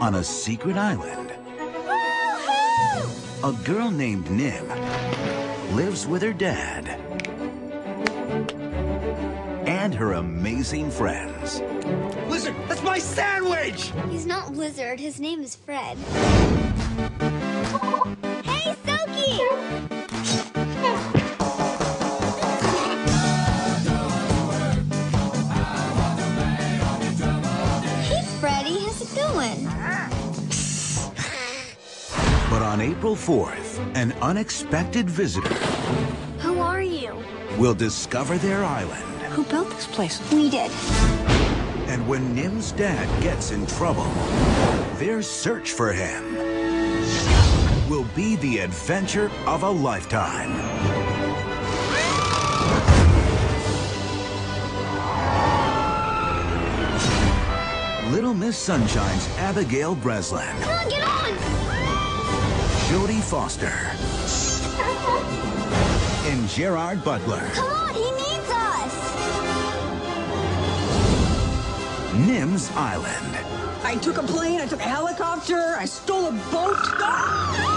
On a secret island, a girl named Nim lives with her dad and her amazing friends. Lizard, that's my sandwich! He's not Lizard. His name is Fred. Going? But on April 4th, an unexpected visitor Who are you? will discover their island. Who built this place? We did. And when Nim's dad gets in trouble, their search for him will be the adventure of a lifetime. Little Miss Sunshine's Abigail Breslin, Come on, get on! Jodie Foster, and Gerard Butler. Come on, he needs us! Nim's Island. I took a plane, I took a helicopter, I stole a boat. Ah!